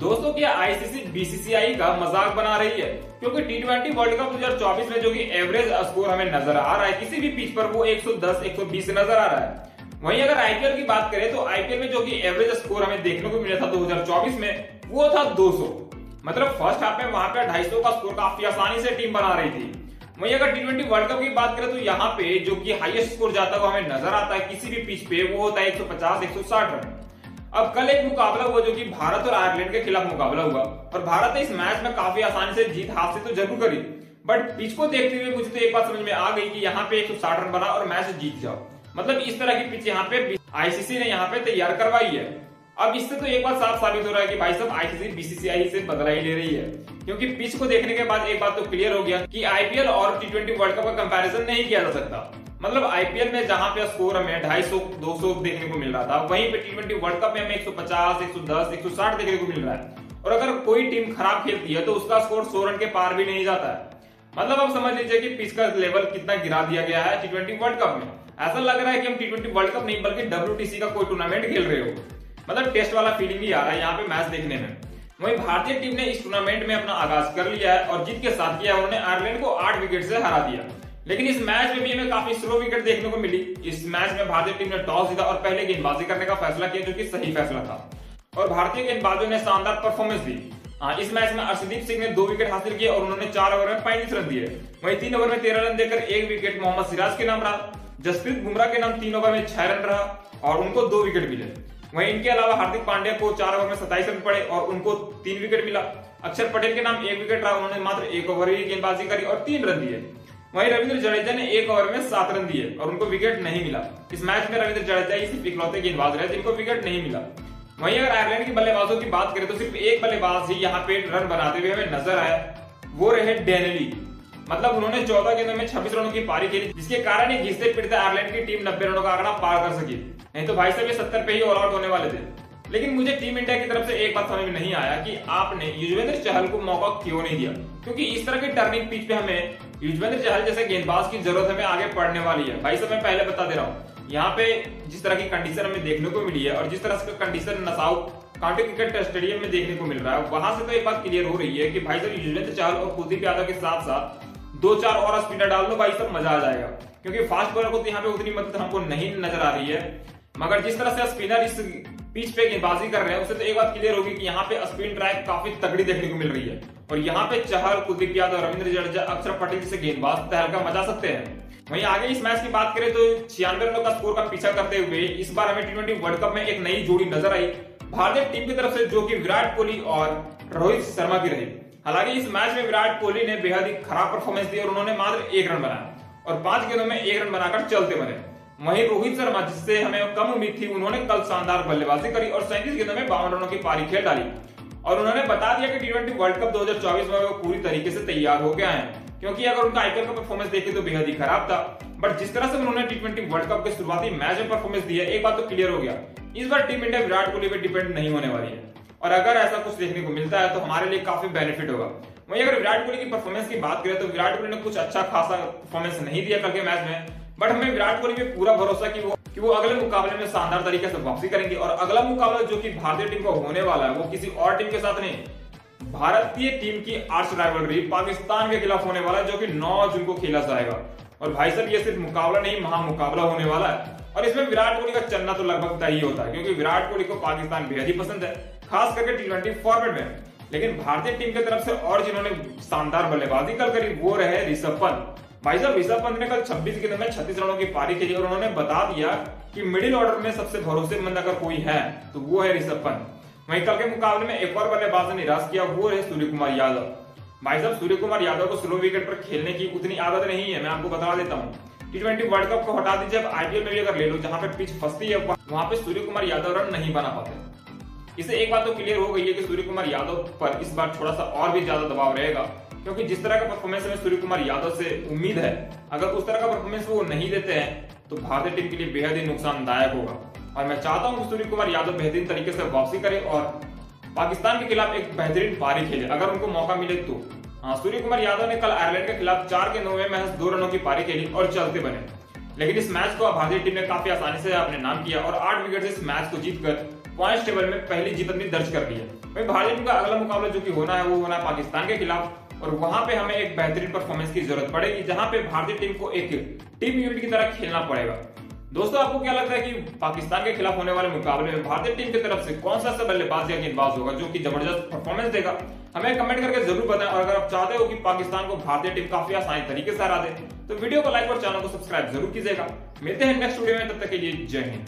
दोस्तों क्या ICC BCCI का मज़ाक बना रही है? क्योंकि टी ट्वेंटी वर्ल्ड कप 2024 में जो कि एवरेज स्कोर हमें नज़र आ रहा है, किसी भी पिच पर वो 110 120 नज़र आ रहा है। वहीं अगर आईपीएल की बात करें तो आईपीएल में जो कि एवरेज स्कोर हमें देखने को मिला था 2024 में, वो था 200 मतलब फ़र्स्ट हाफ़ में वहाँ पे 250 का स्कोर काफ़ी आसानी से टीम बना रही थी। वहीं अगर टी ट्वेंटी वर्ल्ड कप की बात करें तो यहाँ पे जो कि हाईएस्ट स्कोर जाता है वो हमें नज़र आता है किसी भी पिच पे, वो होता है 150 160 रन। अब कल एक मुकाबला हुआ जो कि भारत और आयरलैंड के खिलाफ मुकाबला हुआ। और भारत ने इस मैच में काफ़ी आसानी से जीत हासिल तो ज़रूर करी। बट पिच को देखते हुए मुझे तो एक बात समझ में आ गई कि यहाँ पे एक रन बना और मैच जीत जाओ। मतलब इस तरह की पिच यहाँ पे आईसीसी ने यहाँ पे तैयार करवाई है। अब इससे तो एक बात साफ़ साबित हो रहा है कि भाई साहब आईसीसी बीसीसीआई से बदला ही ले रही है। क्योंकि पिच को देखने के बाद एक बात तो क्लियर हो गया कि आईपीएल और टी ट्वेंटी वर्ल्ड कप का कंपैरिजन नहीं किया जा सकता। मतलब आईपीएल में जहाँ पे स्कोर हमें ढाई सौ, दो सौ देखने को मिल रहा था, वहीं पे टी ट्वेंटी वर्ल्ड कप में हमें एक सौ पचास, एक सौ दस, एक सौ साठ देखने को मिल रहा है। और अगर कोई टीम खराब खेलती है तो उसका स्कोर सौ रन के पार भी नहीं जाता है। मतलब आप समझ लीजिए कि पिच का लेवल कितना गिरा दिया गया है टी ट्वेंटी वर्ल्ड कप में। ऐसा लग रहा है कि हम टी ट्वेंटी वर्ल्ड कप नहीं, बल्कि डब्ल्यू का कोई टूर्नामेंट खेल रहे हो। मतलब टेस्ट वाला फीलिंग ही आ रहा है यहाँ पे मैच देखने में। वहीं भारतीय टीम ने इस टूर्नामेंट में अपना आगाज़ कर लिया है और जीत के साथ किया उन्होंने आयरलैंड को आठ विकेट से हरा दिया। लेकिन इस मैच में भी हमें काफ़ी स्लो विकेट देखने को मिली। इस मैच में भारतीय टीम ने टॉस जीता और पहले गेंदबाजी करने का फैसला किया जो कि सही फैसला था। और भारतीय गेंदबाजों ने शानदार परफॉर्मेंस दी। हाँ इस मैच में अर्शदीप सिंह ने दो विकेट हासिल किए और उन्होंने चार ओवर में पैंतीस रन दिए। वहीं तीन ओवर में तेरह रन देकर एक विकेट मोहम्मद सिराज के नाम रहा। जसप्रीत बुमराह के नाम तीन ओवर में छह रन रहा और उनको दो विकेट मिले। वहीं इनके अलावा हार्दिक पांड्या को चार ओवर में सताइस रन पड़े और उनको तीन विकेट मिला। अक्षर पटेल के नाम एक विकेट रहा, उन्होंने मात्र एक ओवर ही गेंदबाजी करी और तीन रन दिए। वहीं रविंद्र जडेजा ने एक ओवर में सात रन दिए और उनको विकेट नहीं मिला। इस मैच में रविंद्र जडेजा ही सिर्फ़ इकलौते गेंदबाज रहे, जिनको विकेट नहीं मिला। वहीं अगर आयरलैंड की बल्लेबाजों की बात करें तो सिर्फ़ एक बल्लेबाज ही यहाँ पे रन बनाते हुए हमें नज़र आया। वो रहे डेनली। मतलब उन्होंने चौदह गेंदों में छब्बीस रनों की पारी खेली, जिसके कारण ही घिसते पिटते आयरलैंड की टीम नब्बे रनों का आंकड़ा पार कर सकी। नहीं तो भाई साहब, ये सत्तर पे ही ऑल आउट होने वाले थे। लेकिन मुझे टीम इंडिया की तरफ़ से एक बात समझ में नहीं आया कि आपने युजवेंद्र चहल को मौका क्यों नहीं दिया? क्योंकि इस तरह के टर्निंग पिच पे हमें युजवेंद्र चहल जैसे गेंदबाज की ज़रूरत हमें आगे पढ़ने वाली है। भाई साहब, मैं पहले बता दे रहा हूँ, यहाँ पे जिस तरह की कंडीशन हमें देखने को मिली है और जिस तरह से condition Nassau County cricket stadium में देखने को मिल रहा है, वहाँ से तो एक बात क्लियर हो रही है कि भाई साहब, युजवेंद्र चहल और कुलदीप यादव के साथ साथ दो चार और स्पिनर डाल दो भाई सब मज़ा आ जाएगा। क्योंकि फास्ट बॉलर को तो यहाँ पे उतनी मदद हमको नहीं नज़र आ रही है। मगर जिस तरह से स्पिनर इस पिच पे गेंदबाजी कर रहे हैं उससे तो एक बात क्लियर होगी कि यहाँ पे स्पिन ट्रैक काफ़ी तगड़ी देखने को मिल रही है। और यहाँ पे चहल, कुलदीप यादव, रविंद्र जडेजा, अक्षर पटेल जैसे गेंदबाज तहलका मचा सकते हैं। वहीं आगे इस मैच की बात करें तो छियानवे रनों का स्कोर का पीछा करते हुए इस बार हमें टी वर्ल्ड कप में एक नई जोड़ी नज़र आई, भारतीय टीम की तरफ़ से, जो कि विराट कोहली और रोहित शर्मा की रही। हालाँकि इस मैच में विराट कोहली ने बेहद ही खराब परफॉर्मेंस दी और उन्होंने मात्र एक रन बनाया। और पाँच गेंदों में एक रन बनाकर चलते बने वहीं रोहित शर्मा, जिससे हमें कम उम्मीद थी, उन्होंने कल शानदार बल्लेबाजी करी और सैंतीस गेंदों में बावन रनों की पारी खेल डाली। और उन्होंने बता दिया कि टी वर्ल्ड कप 2024 में वो पूरी तरीके से तैयार हो गया है, क्योंकि अगर उनका आईपीएल का परफॉर्मेंस देखे तो बेहद ही खराब था। बट जिस तरह से उन्होंने टी ट्वेंटी वर्ल्ड कप के शुरुआती मैच में परफॉर्मेंस दिया एक बात तो क्लियर हो गया। इस बार टीम इंडिया विराट कोहली पर डिपेंड नहीं होने वाली है। और अगर ऐसा कुछ देखने को मिलता है तो हमारे लिए काफ़ी बेनिफिट होगा। वहीं अगर विराट कोहली की परफॉर्मेंस की बात करें तो विराट कोहली ने कुछ अच्छा खासा परफॉर्मेंस नहीं दिया कल के मैच में। बट हमें विराट कोहली पे पूरा भरोसा कि वो कि वो अगले मुकाबले में शानदार तरीके से वापसी करेंगे। और अगला मुकाबला जो कि भारतीय टीम को होने वाला है, वो किसी और टीम के साथ नहीं। भारतीय टीम की आर्ट्स राइवलरी पाकिस्तान के खिलाफ होने वाला है, जो कि 9 जून को खेला जाएगा। और भाई साहब, ये सिर्फ़ मुकाबला नहीं महा मुकाबला होने वाला है। और इसमें विराट कोहली का चलना तो लगभग तय ही होता है, क्योंकि विराट कोहली को पाकिस्तान बेहद ही पसंद है, खास करके टी फॉर्मेट में। लेकिन भारतीय टीम की तरफ़ से और जिन्होंने शानदार बल्लेबाजी कल करी, वो रहे ऋषभ पंत। भाई साहब ऋषभ पंत ने कल 26 गेंदों में 36 रनों की पारी खेली और उन्होंने बता दिया कि मिडिल ऑर्डर में सबसे भरोसेमंद अगर कोई है तो वो है ऋषभ पंत वहीं कल के मुकाबले में एक और बल्लेबाज ने निराश किया, वो है सूर्य कुमार यादव। भाई साहब सूर्य कुमार यादव को स्लो विकेट पर खेलने की उतनी आदत नहीं है, मैं आपको बता देता हूँ। टी ट्वेंटी वर्ल्ड कप को हटा दीजिए, अब आईपीएल में भी अगर ले लो, जहाँ पे पिच फंसती है, वहाँ पे सूर्य कुमार यादव रन नहीं बना पाते। इससे एक बात तो क्लियर हो गई है कि सूर्य कुमार यादव पर इस बार थोड़ा सा और भी ज़्यादा दबाव रहेगा। क्योंकि जिस तरह का परफॉर्मेंस हमें सूर्य कुमार यादव से उम्मीद है, अगर उस तरह का परफॉर्मेंस वो नहीं देते हैं तो भारतीय टीम के लिए बेहद ही नुकसानदायक होगा। और मैं चाहता हूँ सूर्य कुमार यादव बेहतरीन तरीके से वापसी करे और पाकिस्तान के खिलाफ एक बेहतरीन पारी खेले। अगर उनको मौका मिले तो। हाँ सूर्य कुमार यादव ने कल आयरलैंड के खिलाफ चार के नौ में महज दो रनों की पारी खेली और चलते बने। लेकिन इस मैच को भारतीय टीम ने काफ़ी आसानी से अपने नाम किया और आठ विकेट से इस मैच को जीतकर पॉइंट टेबल में पहली जीत अपनी दर्ज कर ली है। वही भारतीय टीम का अगला मुकाबला जो कि होना है, वो होना है पाकिस्तान के खिलाफ। और वहाँ पे हमें एक बेहतरीन परफॉर्मेंस की ज़रूरत पड़ेगी, जहाँ पे भारतीय टीम को एक टीम यूनिट की तरह खेलना पड़ेगा। दोस्तों, आपको क्या लगता है कि पाकिस्तान के खिलाफ होने वाले मुकाबले में भारतीय टीम की तरफ़ से कौन सा बल्लेबाज या गेंदबाज होगा जो कि ज़बरदस्त परफॉर्मेंस देगा? हमें कमेंट करके ज़रूर बताएँ और अगर आप चाहते हो कि पाकिस्तान को भारतीय टीम काफ़ी आसानी तरीके से हरा दे तो वीडियो को लाइक और चैनल को सब्सक्राइब ज़रूर कीजिएगा। मिलते हैं नेक्स्ट वीडियो में, तब तक के लिए जय हिंद।